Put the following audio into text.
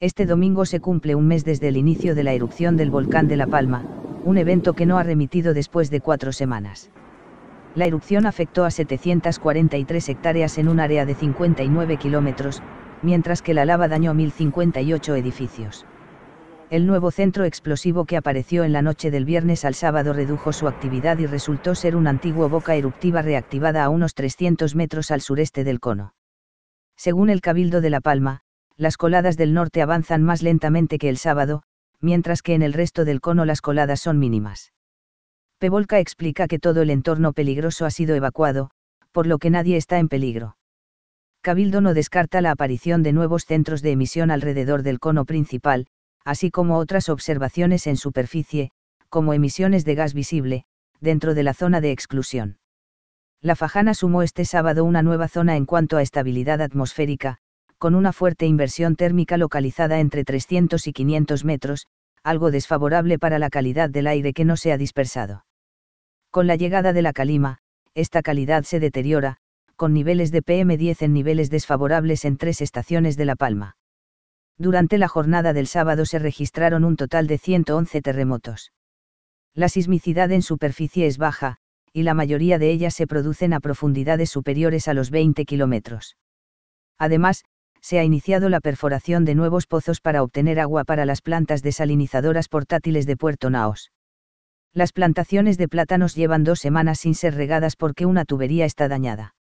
Este domingo se cumple un mes desde el inicio de la erupción del volcán de La Palma, un evento que no ha remitido después de cuatro semanas. La erupción afectó a 743 hectáreas en un área de 59 kilómetros, mientras que la lava dañó 1.058 edificios. El nuevo centro explosivo que apareció en la noche del viernes al sábado redujo su actividad y resultó ser un antiguo boca eruptiva reactivada a unos 300 metros al sureste del cono. Según el Cabildo de La Palma, las coladas del norte avanzan más lentamente que el sábado, mientras que en el resto del cono las coladas son mínimas. Pevolca explica que todo el entorno peligroso ha sido evacuado, por lo que nadie está en peligro. Cabildo no descarta la aparición de nuevos centros de emisión alrededor del cono principal, así como otras observaciones en superficie, como emisiones de gas visible, dentro de la zona de exclusión. La Fajana sumó este sábado una nueva zona en cuanto a estabilidad atmosférica, con una fuerte inversión térmica localizada entre 300 y 500 metros, algo desfavorable para la calidad del aire que no se ha dispersado. Con la llegada de la calima, esta calidad se deteriora, con niveles de PM10 en niveles desfavorables en tres estaciones de La Palma. Durante la jornada del sábado se registraron un total de 111 terremotos. La sismicidad en superficie es baja, y la mayoría de ellas se producen a profundidades superiores a los 20 kilómetros. Además, se ha iniciado la perforación de nuevos pozos para obtener agua para las plantas desalinizadoras portátiles de Puerto Naos. Las plantaciones de plátanos llevan dos semanas sin ser regadas porque una tubería está dañada.